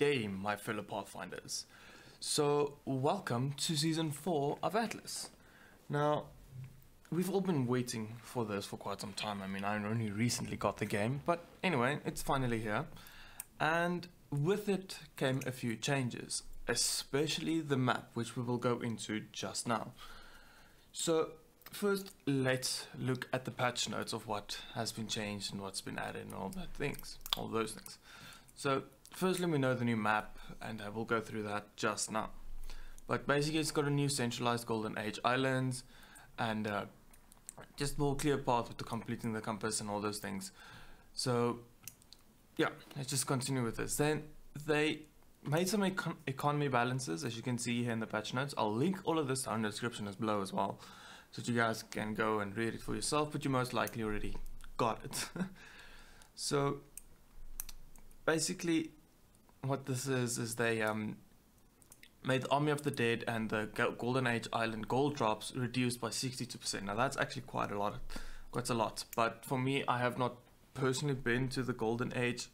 day, my fellow Pathfinders. So, welcome to season 4 of Atlas. Now, we've all been waiting for this for quite some time. I mean, I only recently got the game, but anyway, it's finally here. And with it came a few changes, especially the map, which we will go into just now. So, first, let's look at the patch notes of what has been changed and what's been added and all that things, all those things. So, firstly, we know the new map, and I will go through that just now. But basically, it's got a new centralized Golden Age islands, and uh, just more clear path with the completing the compass and all those things. So, yeah, let's just continue with this. Then they made some econ economy balances, as you can see here in the patch notes. I'll link all of this down in the description as below as well, so that you guys can go and read it for yourself. But you most likely already got it. so basically, what this is is they um made the Army of the Dead and the Golden Age Island gold drops reduced by 62%. Now that's actually quite a lot, quite a lot. But for me, I have not personally been to the Golden Age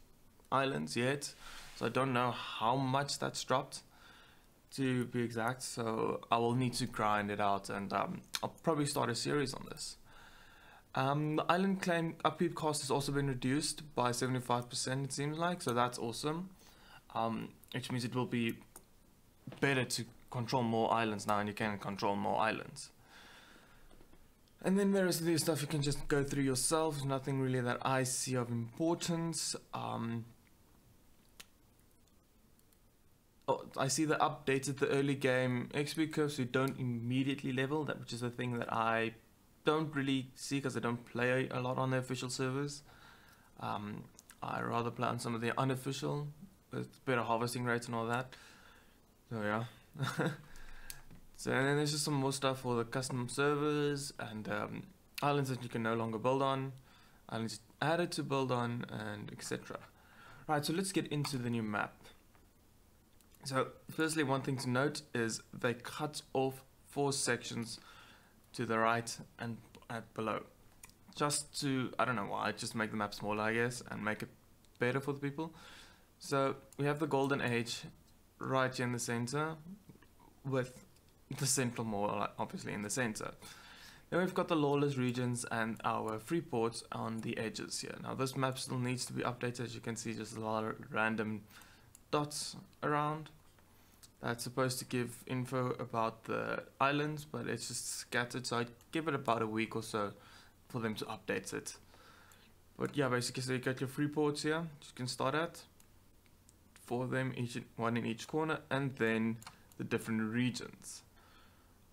Islands yet, so I don't know how much that's dropped to be exact. So I will need to grind it out, and um, I'll probably start a series on this. Um, the island claim upkeep cost has also been reduced by 75%, it seems like, so that's awesome. Um, which means it will be better to control more islands now and you can control more islands. And then there is the stuff you can just go through yourself, nothing really that I see of importance. Um, oh, I see the updated the early game XP curves you don't immediately level, that which is a thing that I don't really see because I don't play a lot on the official servers. Um, I rather play on some of the unofficial better harvesting rates and all that. So yeah. so and then there's just some more stuff for the custom servers and um, islands that you can no longer build on, islands added to build on, and etc. Right, so let's get into the new map. So firstly, one thing to note is they cut off four sections to the right and at below. Just to, I don't know why, just make the map smaller, I guess, and make it better for the people. So we have the Golden Age right here in the center with the central mall obviously in the center. Then we've got the lawless regions and our free ports on the edges here. Now this map still needs to be updated as you can see just a lot of random dots around. That's supposed to give info about the islands but it's just scattered so I'd give it about a week or so for them to update it. But yeah basically so you got your free ports here you can start at for them, each one in each corner, and then the different regions.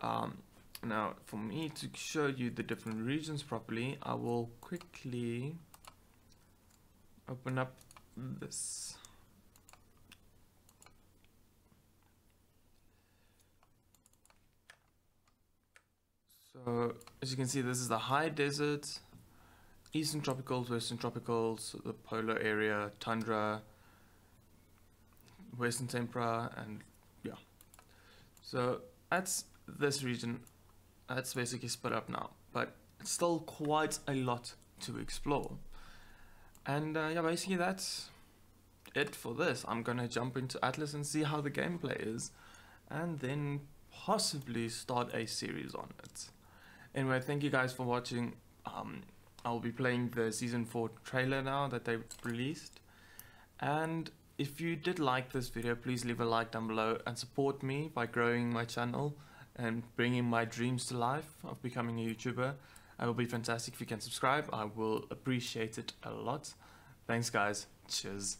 Um, now, for me to show you the different regions properly, I will quickly open up this. So, as you can see, this is the high desert, eastern tropicals, western tropicals, the polar area, tundra, Western Tempera, and yeah. So that's this region. That's basically split up now, but it's still quite a lot to explore. And uh, yeah, basically that's it for this. I'm gonna jump into Atlas and see how the gameplay is, and then possibly start a series on it. Anyway, thank you guys for watching. Um, I'll be playing the season 4 trailer now that they released. And if you did like this video, please leave a like down below and support me by growing my channel and bringing my dreams to life of becoming a YouTuber. It will be fantastic if you can subscribe. I will appreciate it a lot. Thanks guys. Cheers.